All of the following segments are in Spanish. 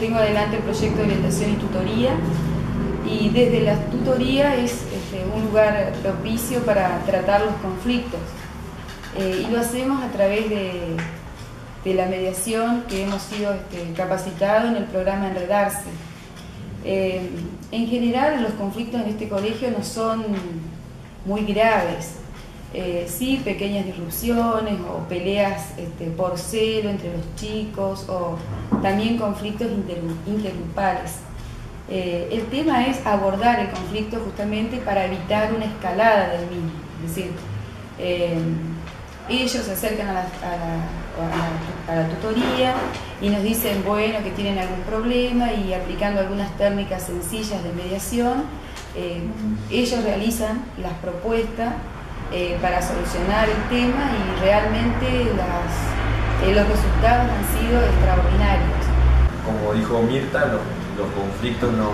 tengo adelante el proyecto de orientación y tutoría. Y desde la tutoría es este, un lugar propicio para tratar los conflictos. Eh, y lo hacemos a través de, la mediación que hemos sido este, capacitados en el programa Enredarse. Eh, en general los conflictos en este colegio no son muy graves, eh, sí pequeñas disrupciones o peleas este, por celo entre los chicos o también conflictos intergrupales. Eh, el tema es abordar el conflicto justamente para evitar una escalada del mismo. Es decir, eh, ellos se acercan a la, tutoría y nos dicen, bueno, que tienen algún problema y aplicando algunas técnicas sencillas de mediación, ellos realizan las propuestas para solucionar el tema y realmente los resultados han sido extraordinarios. Como dijo Mirta, los conflictos no,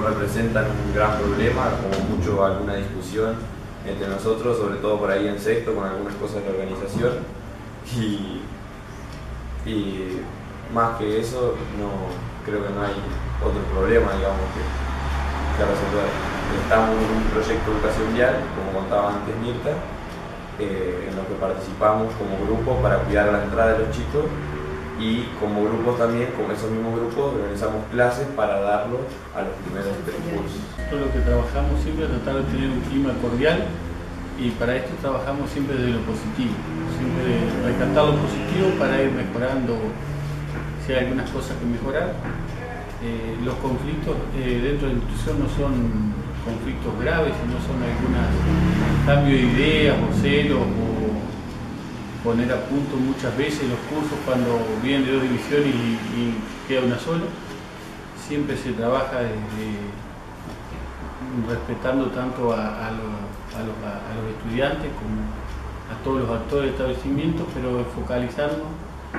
representan un gran problema, como mucho alguna discusión entre nosotros, sobre todo por ahí en sexto, con algunas cosas de organización. Y, más que eso, no creo que no hay otro problema, digamos, que, que resolver. Estamos en un proyecto de educación vial, como contaba antes Mirta, eh, en lo que participamos como grupo para cuidar la entrada de los chicos y como grupos también, como esos mismos grupos, organizamos clases para darlo a los primeros tres cursos. Todo lo que trabajamos siempre es tratar de tener un clima cordial y para esto trabajamos siempre de lo positivo, siempre rescatar lo positivo para ir mejorando si hay algunas cosas que mejorar. Eh, los conflictos eh, dentro de la institución no son conflictos graves, sino son algunos cambios de ideas o celos o poner a punto muchas veces los cursos cuando vienen de dos divisiones y, queda una sola. Siempre se trabaja respetando tanto a, los, estudiantes como a todos los actores del establecimiento, pero focalizando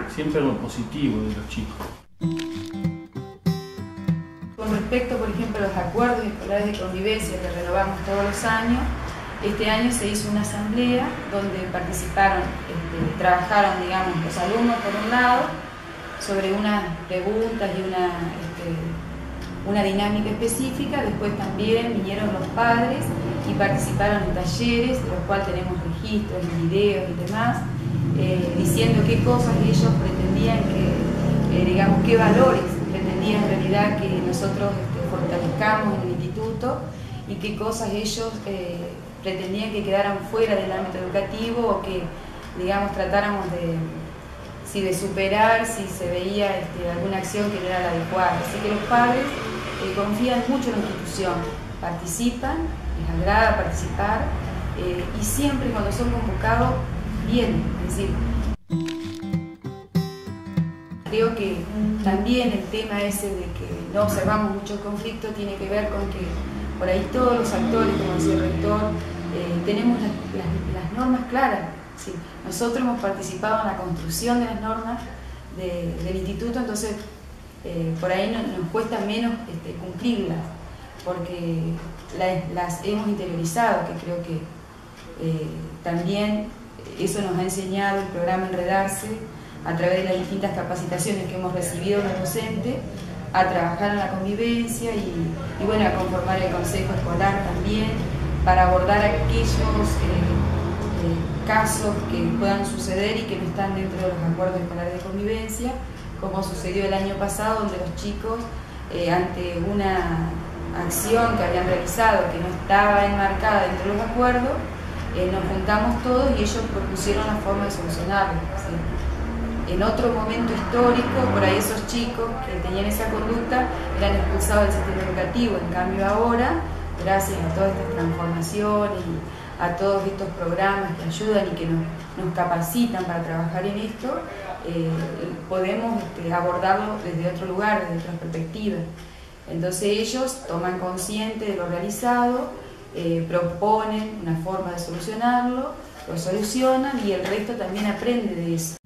siempre en lo positivo de los chicos. Respecto, por ejemplo, a los acuerdos escolares de convivencia que renovamos todos los años, este año se hizo una asamblea donde participaron, este, trabajaron, digamos, los alumnos por un lado, sobre unas preguntas y una, este, una dinámica específica, después también vinieron los padres y participaron en talleres, de los cuales tenemos registros videos y demás, eh, diciendo qué cosas ellos pretendían que, eh, digamos, qué valores pretendían en realidad que nosotros este, fortalezcamos el instituto y qué cosas ellos eh, pretendían que quedaran fuera del ámbito educativo o que, digamos, tratáramos de, si de superar, si se veía este, alguna acción que no era la adecuada. Así que los padres eh, confían mucho en la institución, participan, les agrada participar eh, y siempre cuando son convocados vienen. Es decir, creo que también el tema ese de que no observamos mucho conflicto tiene que ver con que por ahí todos los actores, como decía el rector, eh, tenemos las, normas claras. Nosotros hemos participado en la construcción de las normas del instituto, entonces eh, por ahí nos, cuesta menos este, cumplirlas, porque las hemos interiorizado, que creo que eh, también eso nos ha enseñado el programa Enredarse a través de las distintas capacitaciones que hemos recibido los docentes a trabajar en la convivencia y, bueno, a conformar el consejo escolar también para abordar aquellos eh, eh, casos que puedan suceder y que no están dentro de los acuerdos escolares de convivencia, como sucedió el año pasado, donde los chicos, eh, ante una acción que habían realizado que no estaba enmarcada dentro de los acuerdos, nos juntamos todos y ellos propusieron la forma de solucionarlo en otro momento histórico, por ahí esos chicos que tenían esa conducta eran expulsados del sistema educativo, en cambio ahora, gracias a todas estas transformaciones y a todos estos programas que ayudan y que nos, capacitan para trabajar en esto, eh, podemos este, abordarlo desde otro lugar, desde otra perspectiva. Entonces ellos toman consciente de lo realizado, eh, proponen una forma de solucionarlo, lo solucionan y el resto también aprende de eso.